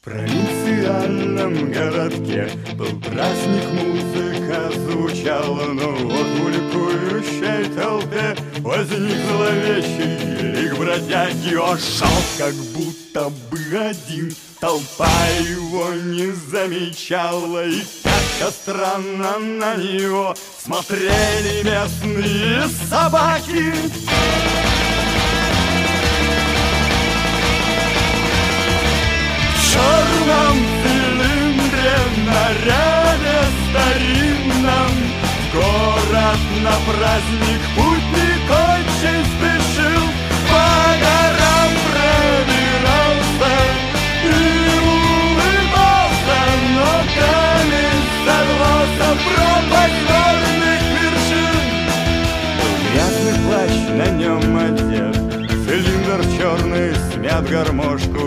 В провинциальном городке был праздник, музыка звучала, но вот в уликующей толпе возник зловещий лик бродяги. Он шел, как будто бы один, толпа его не замечала, и как-то странно на него смотрели местные собаки. на праздник путник очень спешил По горам пробирался и улыбался Но камень сорвался пропасть горных вершин. Был грязный плащ на нем одет Цилиндр черный, смят гармошку.